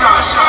Shasha.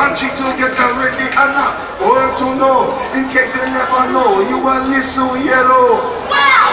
And she to get already and not oh, want to know. In case you never know, you will little yellow. Wow!